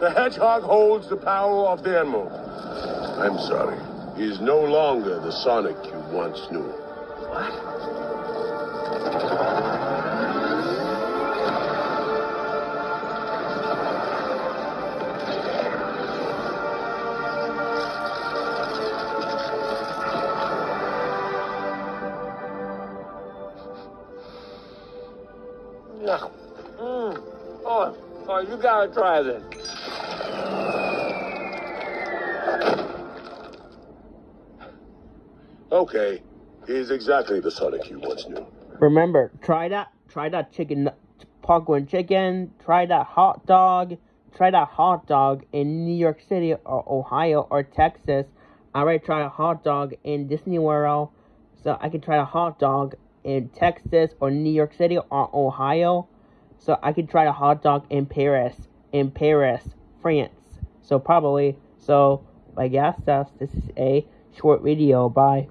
The hedgehog holds the power of the emerald. I'm sorry. He is no longer the Sonic you once knew. What? Yeah. Mm. Oh, oh, you gotta try this. Okay. he's exactly the Sonic you once knew. Remember, try that. Try that chicken, popcorn chicken. Try that hot dog. Try that hot dog in New York City or Ohio or Texas. I already tried a hot dog in Disney World, so I can try a hot dog in Texas or New York City or Ohio. So I can try a hot dog in Paris, in Paris, France. So probably, so I guess that's this is a short video. Bye.